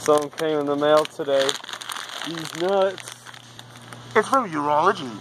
Something came in the mail today. These nuts. It's from urology.